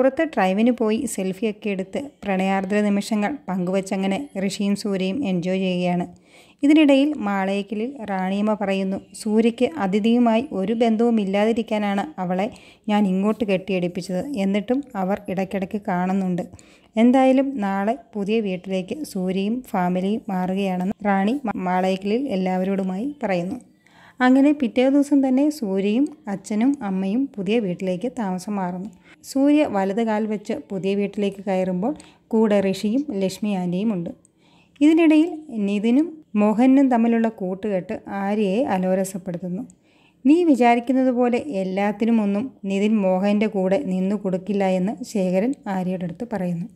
പുറത്ത് ഡ്രൈവിന് പോയി സെൽഫിയൊക്കെ എടുത്ത് പ്രണയാർദ്ര നിമിഷങ്ങൾ പങ്കുവച്ചങ്ങനെ ഋഷിയും സൂര്യയും എൻജോയ് ചെയ്യുകയാണ്. ഇതിനിടയിൽ മാളയക്കിലിൽ റാണിയമ്മ പറയുന്നു സൂര്യയ്ക്ക് അതിഥിയുമായി ഒരു ബന്ധവും ഇല്ലാതിരിക്കാനാണ് അവളെ ഞാൻ ഇങ്ങോട്ട് കെട്ടിയടിപ്പിച്ചത് എന്നിട്ടും അവർ ഇടയ്ക്കിടയ്ക്ക് കാണുന്നുണ്ട്. എന്തായാലും നാളെ പുതിയ വീട്ടിലേക്ക് സൂര്യയും ഫാമിലിയും മാറുകയാണെന്ന് റാണി മാളയക്കിലിൽ എല്ലാവരോടുമായി പറയുന്നു. അങ്ങനെ പിറ്റേ ദിവസം തന്നെ സൂര്യയും അച്ഛനും അമ്മയും പുതിയ വീട്ടിലേക്ക് താമസം മാറുന്നു. സൂര്യ വലത് കാൽ വെച്ച് പുതിയ വീട്ടിലേക്ക് കയറുമ്പോൾ കൂടെ ഋഷിയും ലക്ഷ്മി ആന്റിയും ഉണ്ട്. ഇതിനിടയിൽ നിതിനും മോഹനും തമ്മിലുള്ള കൂട്ടുകെട്ട് ആര്യയെ അലോരസപ്പെടുത്തുന്നു. നീ വിചാരിക്കുന്നത് പോലെ എല്ലാത്തിനുമൊന്നും നിതിൻ മോഹന്റെ കൂടെ നിന്നു കൊടുക്കില്ല എന്ന് ശേഖരൻ ആര്യയുടെ അടുത്ത് പറയുന്നു.